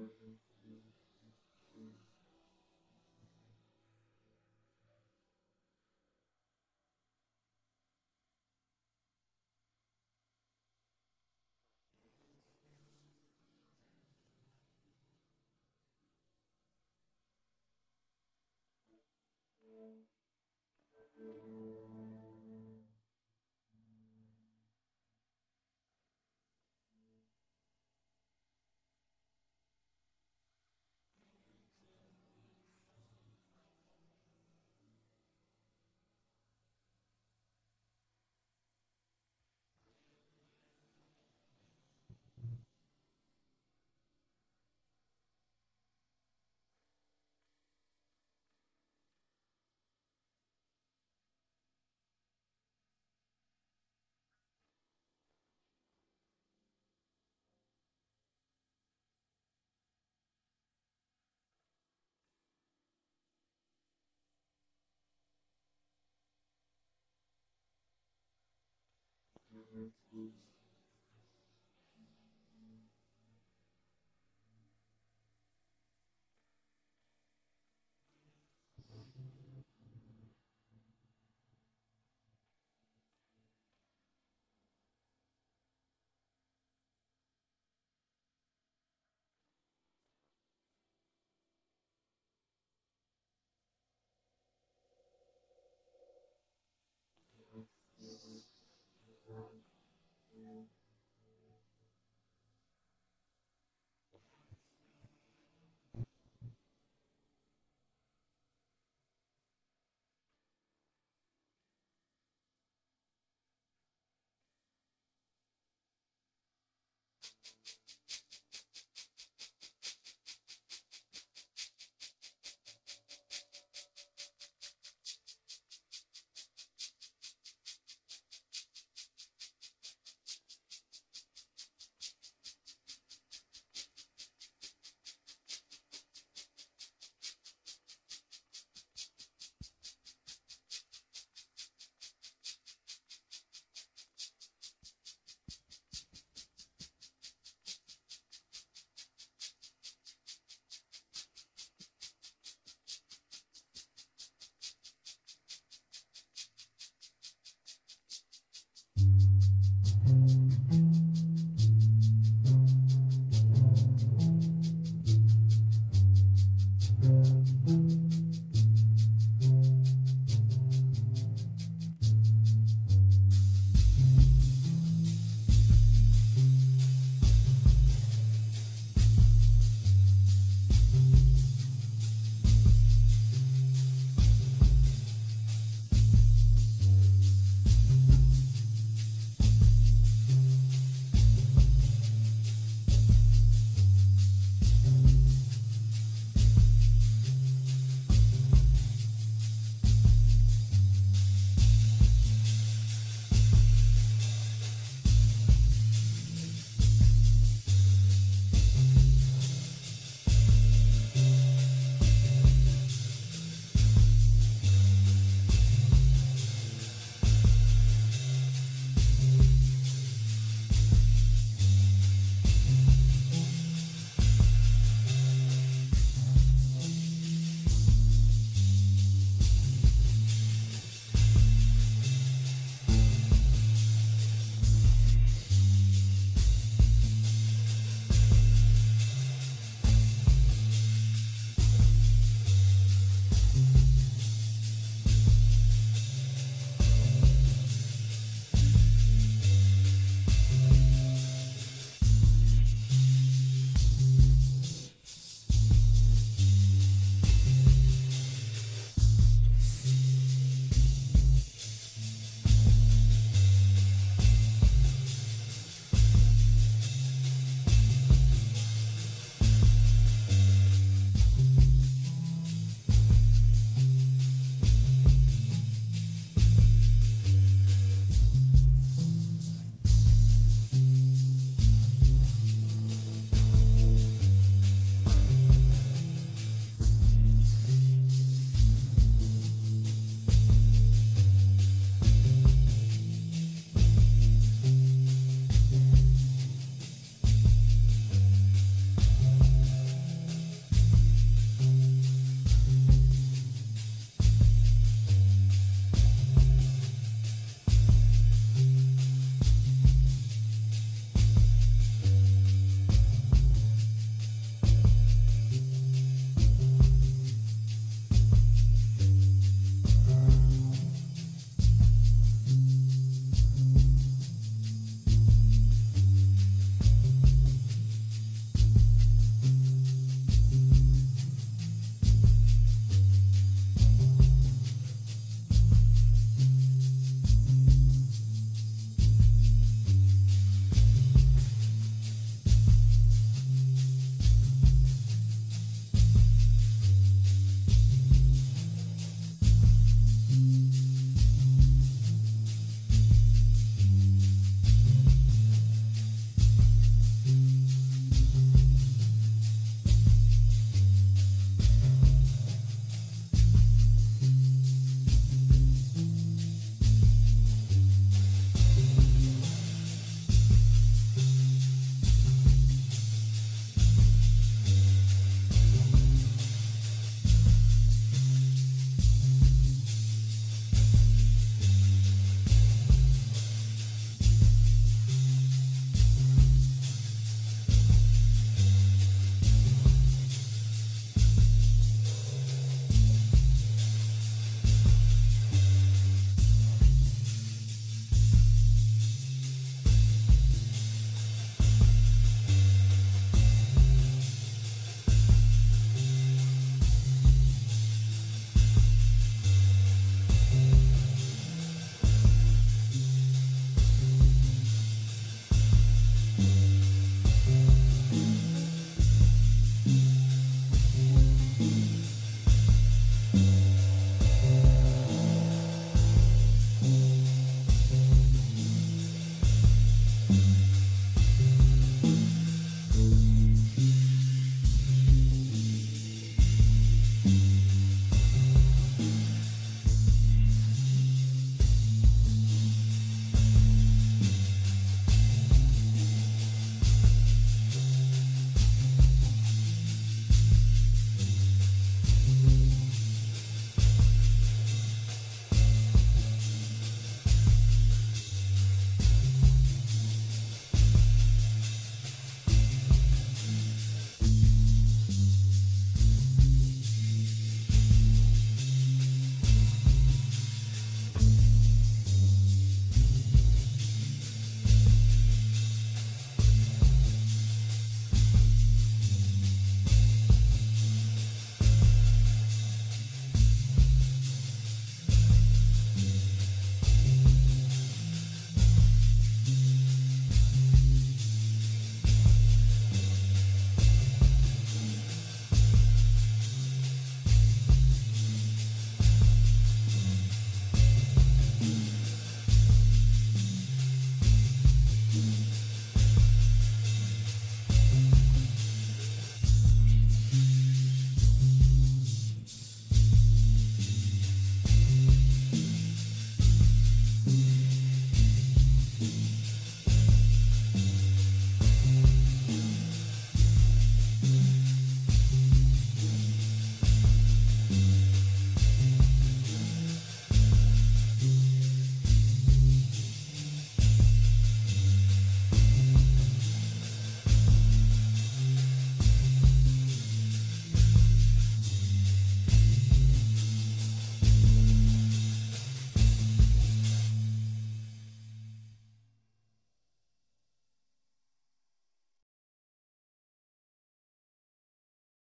Mm-hmm. movement